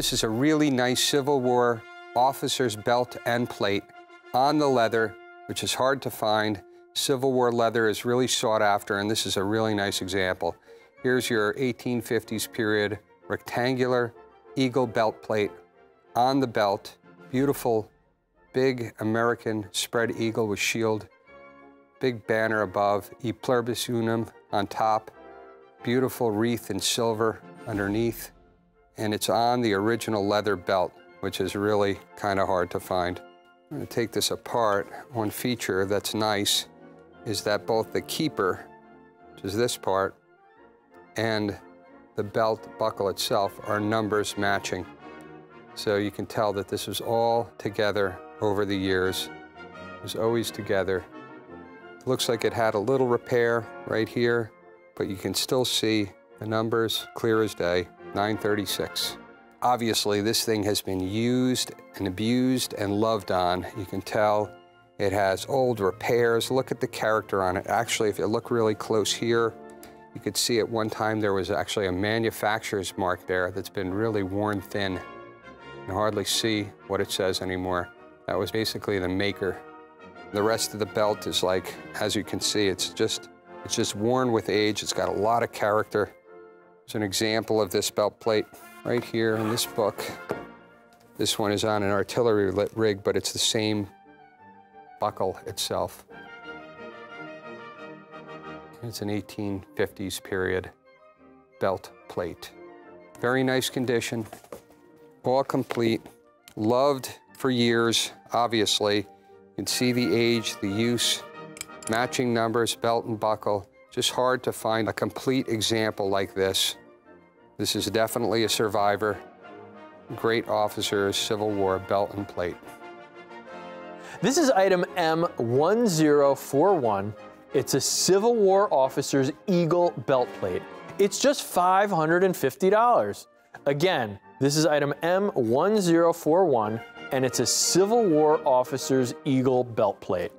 This is a really nice Civil War officer's belt and plate on the leather, which is hard to find. Civil War leather is really sought after, and this is a really nice example. Here's your 1850s period rectangular eagle belt plate on the belt. Beautiful, big American spread eagle with shield. Big banner above, E pluribus unum on top. Beautiful wreath in silver underneath. And it's on the original leather belt, which is really kind of hard to find. I'm to take this apart. One feature that's nice is that both the keeper, which is this part, and the belt buckle itself are numbers matching. So you can tell that this was all together over the years. It was always together. It looks like it had a little repair right here, but you can still see the numbers clear as day, 936. Obviously, this thing has been used and abused and loved on. You can tell it has old repairs. Look at the character on it. Actually, if you look really close here, you could see at one time there was actually a manufacturer's mark there that's been really worn thin. You can hardly see what it says anymore. That was basically the maker. The rest of the belt is like, as you can see, it's just, it's just worn with age. It's got a lot of character. There's an example of this belt plate right here in this book. This one is on an artillery rig, but it's the same buckle itself. It's an 1850s period belt plate. Very nice condition, all complete, loved for years, obviously. You can see the age, the use, matching numbers, belt and buckle. Just hard to find a complete example like this. This is definitely a survivor. Great officers, Civil War belt and plate. This is item M1041. It's a Civil War officer's Eagle belt plate. It's just $550. Again, this is item M1041 and it's a Civil War officer's Eagle belt plate.